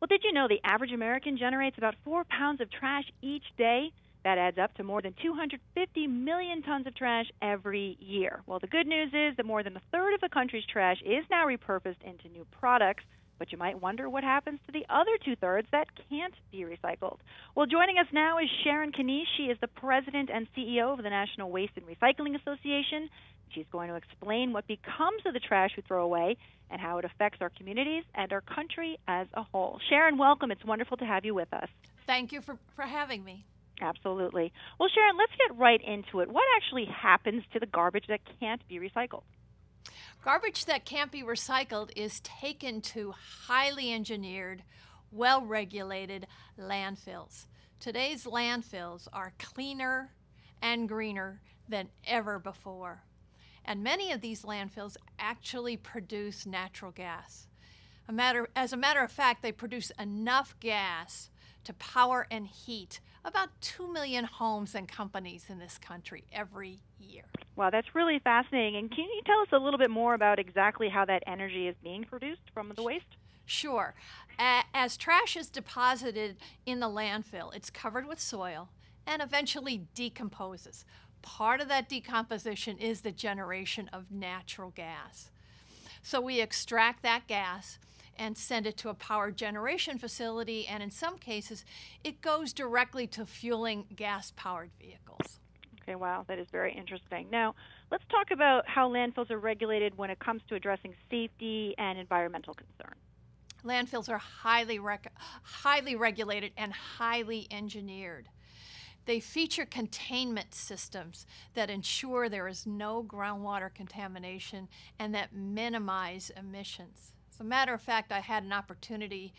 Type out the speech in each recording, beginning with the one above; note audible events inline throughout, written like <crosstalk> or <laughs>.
Well, did you know the average American generates about four pounds of trash each day? That adds up to more than 250 million tons of trash every year. Well, the good news is that more than a third of the country's trash is now repurposed into new products. But you might wonder what happens to the other two thirds that can't be recycled. Well, joining us now is Sharon Kneiss. She is the president and CEO of the National Waste and Recycling Association. She's going to explain what becomes of the trash we throw away and how it affects our communities and our country as a whole. Sharon, welcome. It's wonderful to have you with us. Thank you for, for having me. Absolutely. Well, Sharon, let's get right into it. What actually happens to the garbage that can't be recycled? Garbage that can't be recycled is taken to highly engineered, well regulated landfills. Today's landfills are cleaner and greener than ever before. And many of these landfills actually produce natural gas. A matter, as a matter of fact, they produce enough gas to power and heat about 2 million homes and companies in this country every year. Wow, that's really fascinating. And can you tell us a little bit more about exactly how that energy is being produced from the waste? Sure. As trash is deposited in the landfill, it's covered with soil and eventually decomposes. Part of that decomposition is the generation of natural gas. So we extract that gas and send it to a power generation facility, and in some cases, it goes directly to fueling gas powered vehicles. Okay, wow, that is very interesting. Now, let's talk about how landfills are regulated when it comes to addressing safety and environmental concerns. Landfills are highly, rec- highly regulated and highly engineered. They feature containment systems that ensure there is no groundwater contamination and that minimize emissions. As a matter of fact, I had an opportunity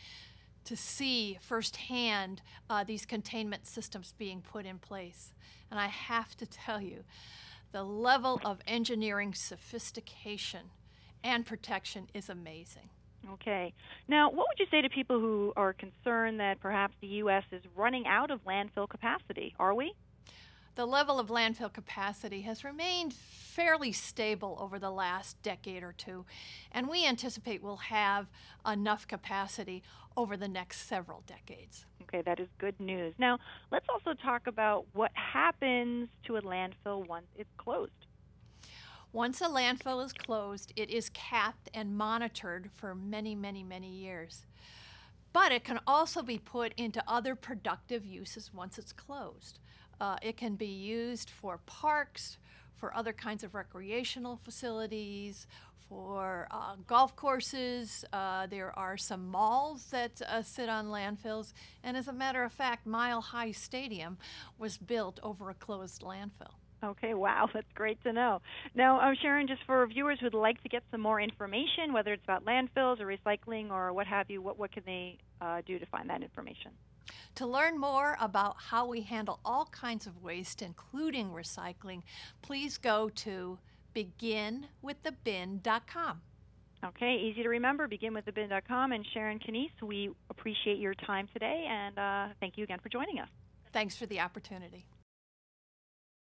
to see firsthand uh, these containment systems being put in place. And I have to tell you, the level of engineering sophistication and protection is amazing. Okay. Now, what would you say to people who are concerned that perhaps the U.S. is running out of landfill capacity? Are we? The level of landfill capacity has remained fairly stable over the last decade or two, and we anticipate we'll have enough capacity over the next several decades. Okay, that is good news. Now, let's also talk about what happens to a landfill once it's closed. Once a landfill is closed, it is capped and monitored for many, many, many years. But it can also be put into other productive uses once it's closed. Uh, it can be used for parks, for other kinds of recreational facilities, for uh, golf courses. Uh, there are some malls that uh, sit on landfills. And as a matter of fact, Mile High Stadium was built over a closed landfill. Okay, wow, <laughs> that's great to know. Now, I'm Sharon, just for viewers who'd like to get some more information, whether it's about landfills or recycling or what have you, what, what can they uh, do to find that information? To learn more about how we handle all kinds of waste, including recycling, please go to beginwiththebin.com. Okay, easy to remember, beginwiththebin.com. And Sharon Kneiss, we appreciate your time today and uh, thank you again for joining us. Thanks for the opportunity.